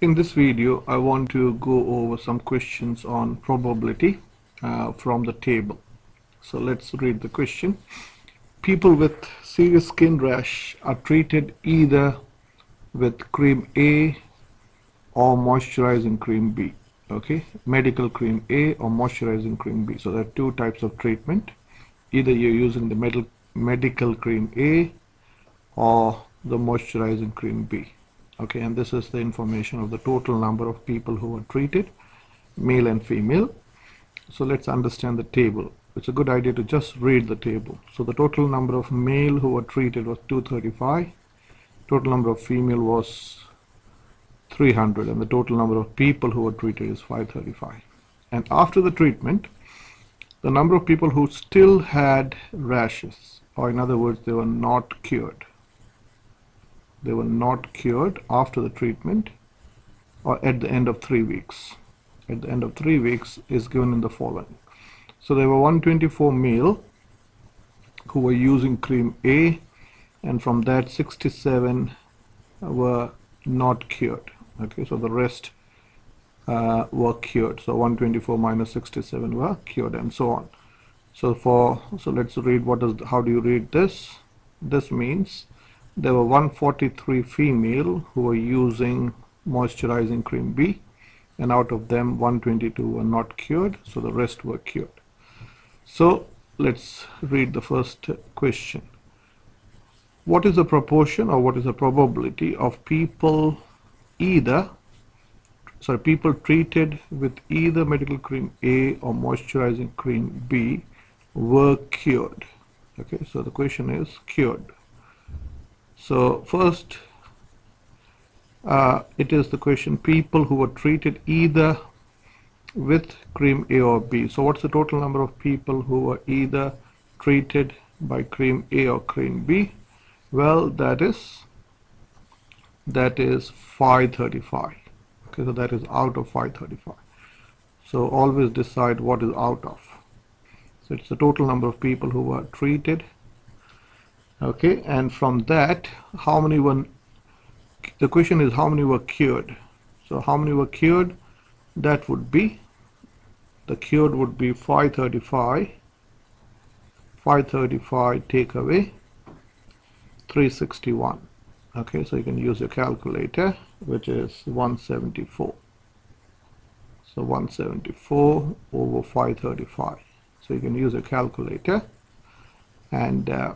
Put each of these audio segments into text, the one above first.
In this video, I want to go over some questions on probability uh, from the table. So let's read the question. People with serious skin rash are treated either with cream A or moisturizing cream B. Okay, medical cream A or moisturizing cream B. So there are two types of treatment. Either you're using the medical medical cream A or the moisturizing cream B okay and this is the information of the total number of people who were treated male and female. So let's understand the table. It's a good idea to just read the table. So the total number of male who were treated was 235 total number of female was 300 and the total number of people who were treated is 535 and after the treatment the number of people who still had rashes or in other words they were not cured they were not cured after the treatment or at the end of three weeks. At the end of three weeks is given in the following. So there were 124 male who were using cream A and from that 67 were not cured. Okay, so the rest uh, were cured. So 124 minus 67 were cured and so on. So for so let's read what is how do you read this? This means there were 143 female who were using moisturizing cream B and out of them 122 were not cured so the rest were cured. So let's read the first question. What is the proportion or what is the probability of people either sorry people treated with either medical cream A or moisturizing cream B were cured? Okay so the question is cured so first, uh, it is the question people who were treated either with cream A or B. So what's the total number of people who were either treated by cream A or cream B? Well, that is that is 535. Okay, so that is out of 535. So always decide what is out of. So it's the total number of people who were treated okay and from that how many were the question is how many were cured? So how many were cured? That would be the cured would be 535 535 take away 361 okay so you can use your calculator which is 174 so 174 over 535 so you can use a calculator and uh,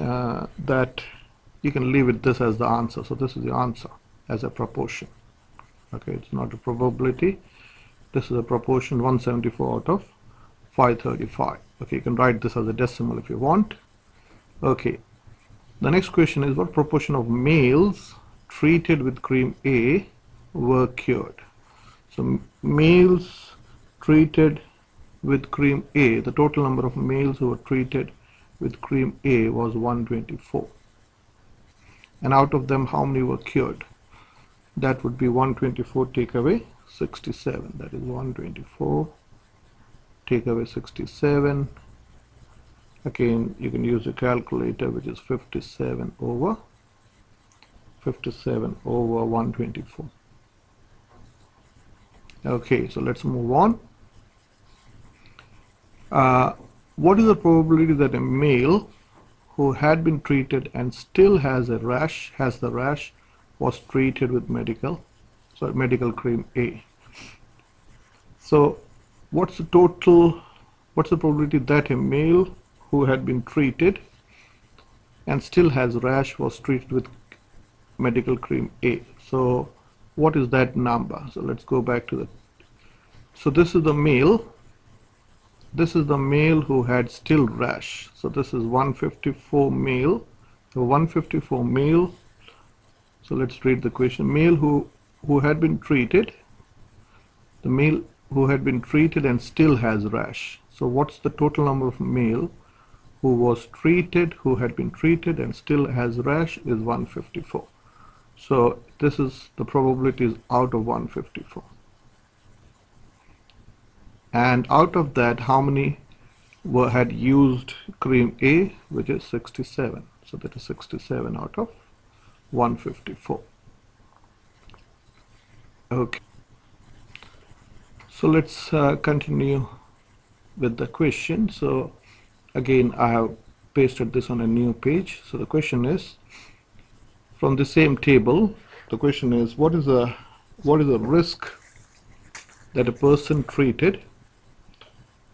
uh, that you can leave it this as the answer. So this is the answer as a proportion. Okay it's not a probability. This is a proportion 174 out of 535 okay you can write this as a decimal if you want. Okay the next question is what proportion of males treated with cream A were cured? So males treated with cream A the total number of males who were treated with cream A was 124 and out of them how many were cured? That would be 124 take away 67 that is 124 take away 67 again you can use a calculator which is 57 over 57 over 124 okay so let's move on. Uh, what is the probability that a male who had been treated and still has a rash, has the rash, was treated with medical, so medical cream A. So what's the total, what's the probability that a male who had been treated and still has rash was treated with medical cream A. So what is that number? So let's go back to the, so this is the male this is the male who had still rash. So this is 154 male. So 154 male. So let's read the question. Male who who had been treated. The male who had been treated and still has rash. So what's the total number of male who was treated who had been treated and still has rash is 154 so this is the probability is out of 154 and out of that how many were had used cream A which is 67 so that is 67 out of 154 okay. So let's uh, continue with the question. So again I have pasted this on a new page. So the question is from the same table the question is what is the what is the risk that a person treated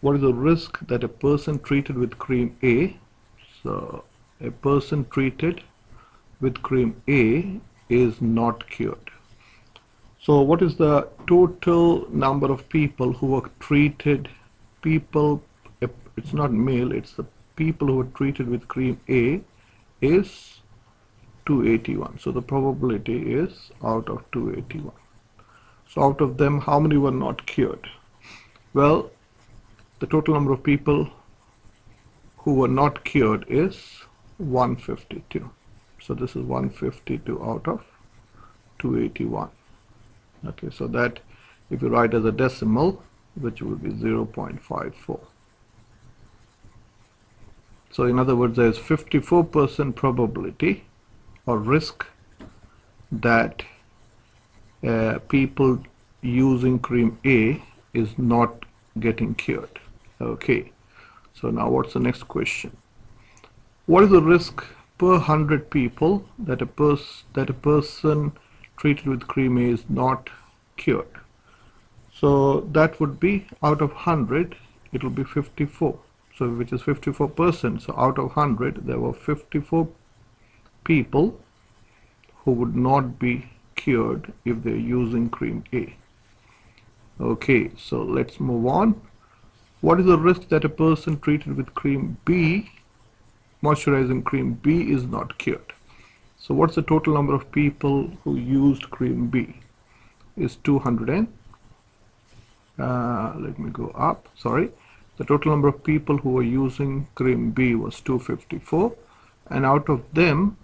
what is the risk that a person treated with cream A? So a person treated with cream A is not cured. So what is the total number of people who were treated? People it's not male it's the people who were treated with cream A is 281 so the probability is out of 281 so out of them how many were not cured? Well the total number of people who were not cured is 152 so this is 152 out of 281 okay so that if you write as a decimal which will be 0.54 so in other words there is 54% probability or risk that uh, people using cream A is not getting cured okay. So now what's the next question? What is the risk per 100 people that a pers that a person treated with cream A is not cured? So that would be out of 100 it will be 54 so which is 54 percent. So out of 100 there were 54 people who would not be cured if they're using cream A. Okay so let's move on what is the risk that a person treated with cream B moisturizing cream B is not cured? So what's the total number of people who used cream B? Is 200 and uh, let me go up sorry. The total number of people who were using cream B was 254 and out of them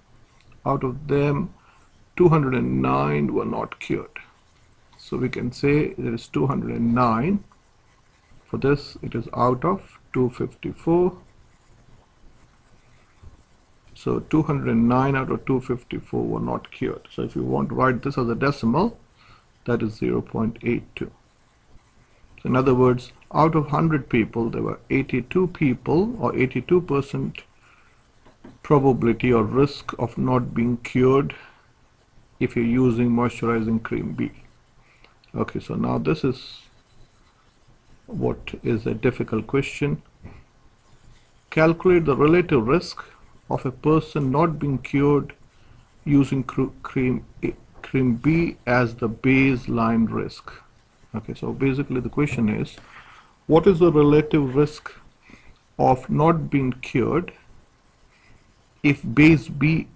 out of them 209 were not cured. So we can say there is 209 for this it is out of 254 so 209 out of 254 were not cured. So if you want to write this as a decimal that is 0.82 so in other words out of 100 people there were 82 people or 82 percent probability or risk of not being cured if you're using moisturizing cream B. Okay so now this is what is a difficult question. Calculate the relative risk of a person not being cured using cream eh, cream B as the baseline risk. Okay so basically the question is what is the relative risk of not being cured if base B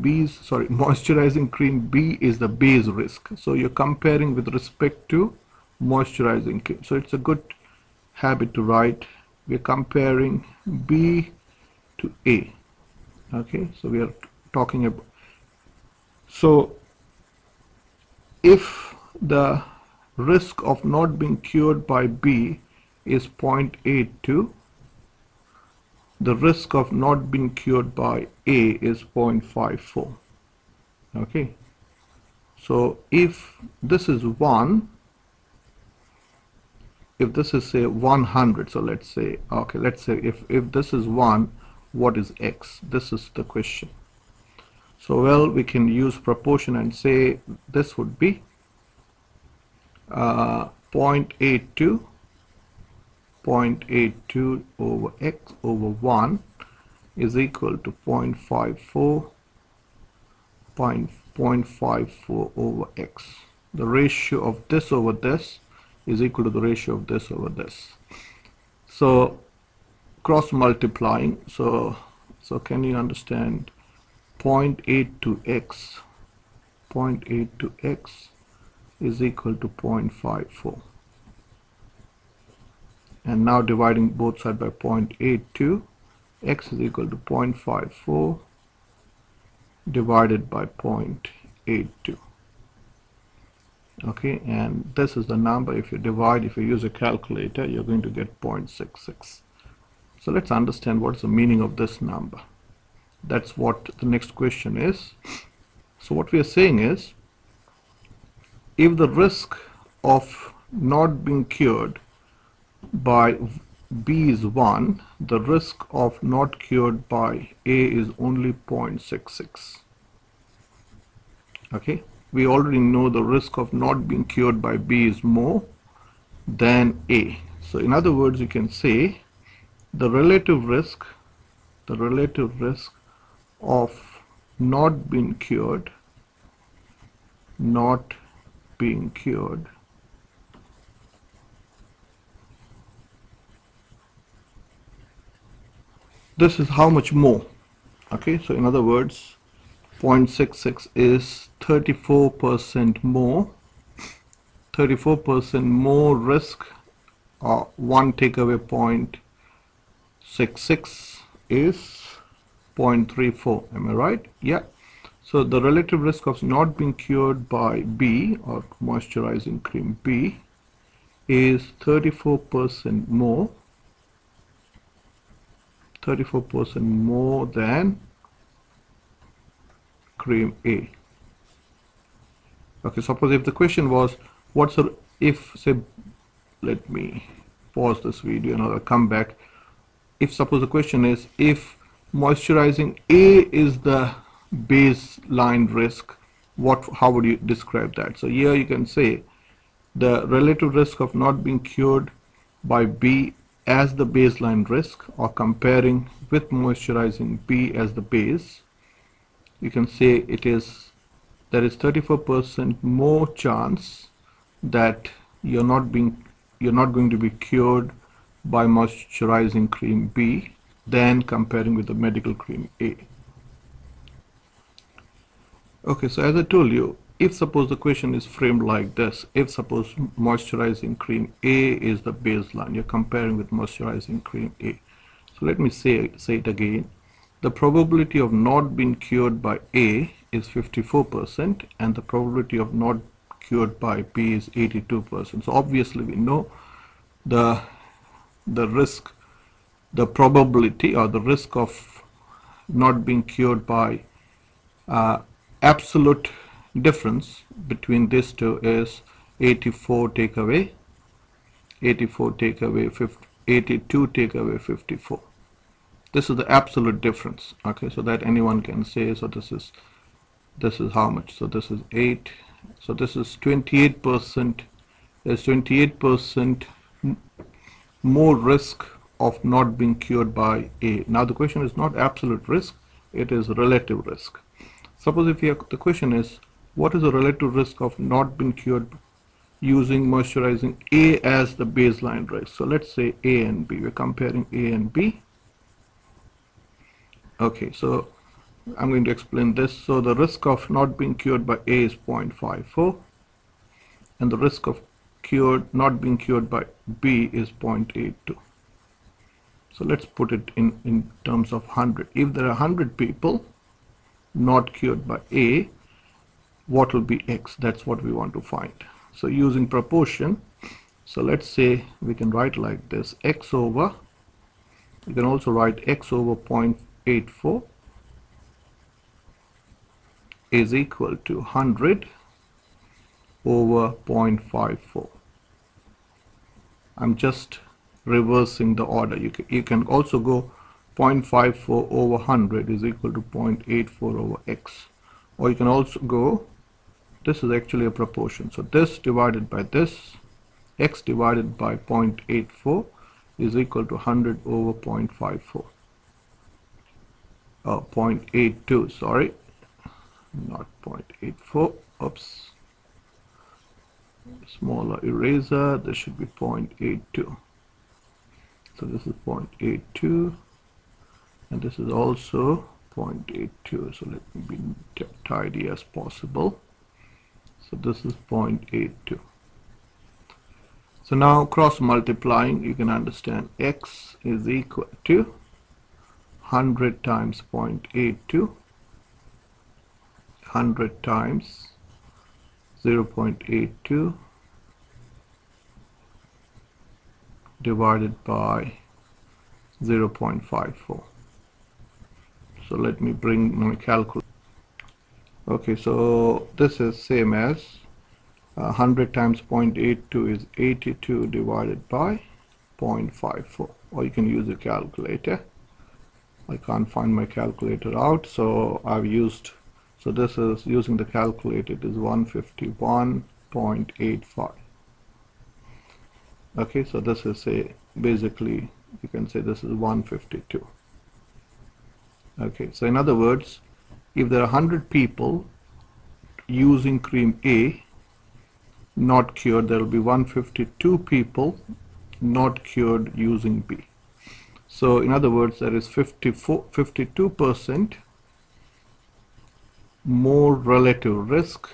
B's sorry moisturizing cream B is the base risk? So you're comparing with respect to moisturizing cream so it's a good habit to write. We're comparing B to A. Okay so we are talking about so if the risk of not being cured by B is 0.82 the risk of not being cured by A is 0.54 okay so if this is 1 if this is say 100 so let's say okay let's say if if this is 1 what is x? This is the question. So well we can use proportion and say this would be uh, 0.82 0.82 over x over 1 is equal to 0.54 0.54 over x. The ratio of this over this is equal to the ratio of this over this. So cross multiplying so so can you understand? 0.8 to x 0.8 to x is equal to 0.54 and now dividing both side by 0.82 x is equal to 0.54 divided by 0.82 okay and this is the number. If you divide if you use a calculator you're going to get 0.66 so let's understand what's the meaning of this number. That's what the next question is. So what we are saying is if the risk of not being cured by B is 1, the risk of not cured by A is only 0.66. Okay, we already know the risk of not being cured by B is more than A. So in other words, you can say the relative risk, the relative risk of not being cured, not being cured this is how much more okay so in other words 0.66 is 34% more. 34% more risk uh, one takeaway point 66 is 0.34 am I right? Yeah. So the relative risk of not being cured by B or moisturizing cream B is 34% more. 34% more than cream A. Okay, suppose if the question was, what's the, if, say, let me pause this video and I'll come back. If suppose the question is, if moisturizing A is the baseline risk, what, how would you describe that? So here you can say the relative risk of not being cured by B as the baseline risk or comparing with moisturizing B as the base you can say it is there is 34% more chance that you're not being you're not going to be cured by moisturizing cream B than comparing with the medical cream A. Okay so as I told you if suppose the question is framed like this if suppose moisturizing cream A is the baseline you're comparing with moisturizing cream A. So let me say say it again the probability of not being cured by A is 54% and the probability of not cured by B is 82% so obviously we know the the risk the probability or the risk of not being cured by uh, absolute difference between these two is 84 take away 84 take away 50, 82 take away 54 this is the absolute difference okay so that anyone can say so this is this is how much so this is 8 so this is 28 percent there's 28 percent more risk of not being cured by A now the question is not absolute risk it is relative risk suppose if the question is what is the relative risk of not being cured using moisturizing A as the baseline risk? So let's say A and B. We're comparing A and B. Okay, so I'm going to explain this. So the risk of not being cured by A is 0.54 and the risk of cured not being cured by B is 0.82. So let's put it in, in terms of 100. If there are 100 people not cured by A, what will be x that's what we want to find so using proportion so let's say we can write like this x over you can also write x over 0.84 is equal to 100 over 0.54 I'm just reversing the order. You can, you can also go 0.54 over 100 is equal to 0.84 over x. Or you can also go this is actually a proportion. So this divided by this x divided by 0.84 is equal to 100 over 0.54 uh, 0.82 sorry. Not 0.84 oops. Smaller eraser this should be 0.82 so this is 0.82 and this is also 0.82 so let me be tidy as possible. So this is 0.82 so now cross multiplying you can understand x is equal to 100 times 0.82 100 times 0.82 divided by 0.54 so let me bring my calculator okay so this is same as Uh, 100 times 0.82 is 82 divided by 0.54 or you can use a calculator I can't find my calculator out so I've used so this is using the calculator it is 151.85 okay so this is a basically you can say this is 152 okay so in other words if there are 100 people using cream A not cured there will be 152 people not cured using B so in other words there is 54 52% more relative risk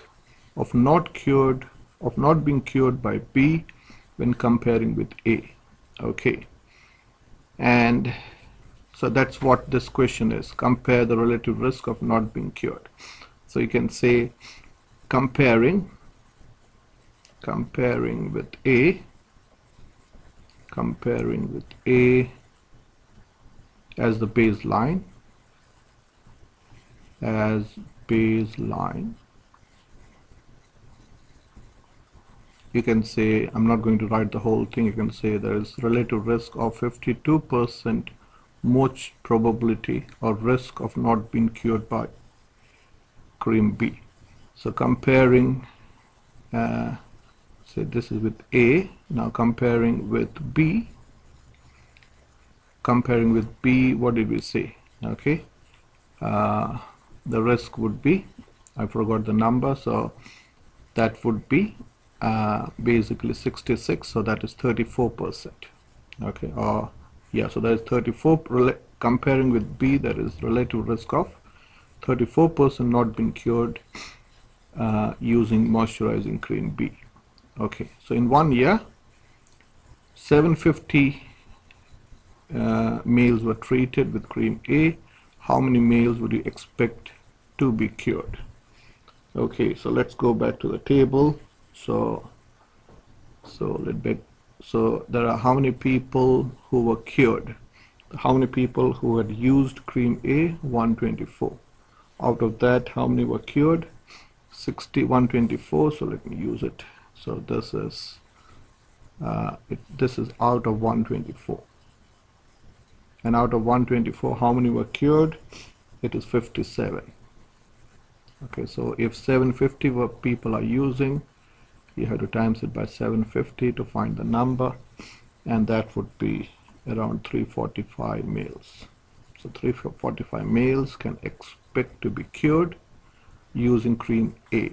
of not cured of not being cured by B when comparing with A. Okay. And so that's what this question is. Compare the relative risk of not being cured. So you can say comparing comparing with A comparing with A as the baseline. As baseline. You can say I'm not going to write the whole thing. You can say there is relative risk of 52% much probability or risk of not being cured by cream B. So comparing uh, say this is with A now comparing with B comparing with B what did we say okay. Uh, the risk would be I forgot the number so that would be uh, basically 66 so that is 34 percent. Okay or yeah so that is 34 comparing with B there is relative risk of 34 percent not being cured uh, using moisturizing cream B. Okay so in one year 750 uh, males were treated with cream A how many males would you expect to be cured? Okay so let's go back to the table. So so let me so there are how many people who were cured? How many people who had used cream A? 124 out of that how many were cured? 60 124 so let me use it. So this is uh, it, this is out of 124 and out of 124 how many were cured? It is 57 okay so if 750 were people are using you have to times it by 750 to find the number and that would be around 345 males. So 345 males can expect to be cured using cream A